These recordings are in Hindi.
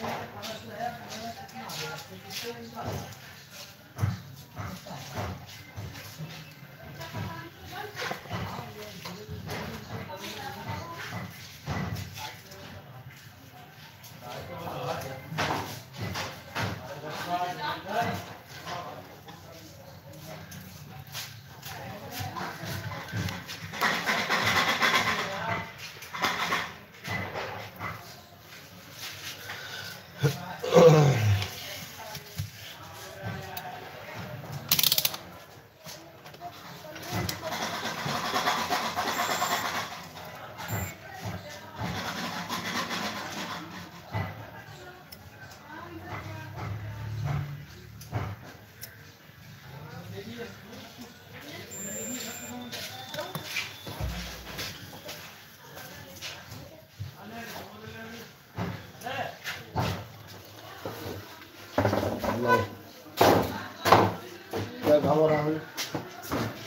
Thank you. Ugh.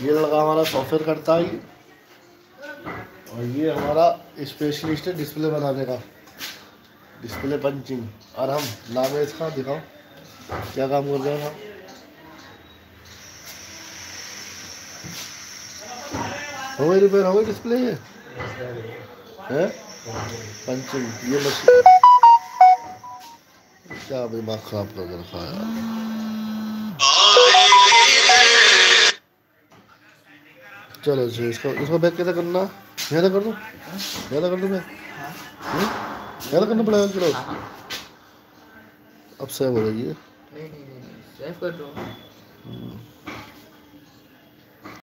ये लगा हमारा सॉफ्टवेयर करता है और ये हमारा स्पेशलिस्ट है डिस्प्ले बनाने का। डिस्प्ले पंचिंग और हम नाम है इसका, दिखाओ। क्या काम कर रहे हैं हम हो गई रिपेयर हो गई डिस्प्ले ये? है? पंचिंग ये मशीन। क्या दिमाग खराब कर रखा है चलो जी इसको इसको बैक कैसे करना ज़्यादा कर दो ज़्यादा कर दो मैं ज़्यादा करना पड़ेगा चलो अब सेव हो जाइए नहीं नहीं नहीं सेव कर दो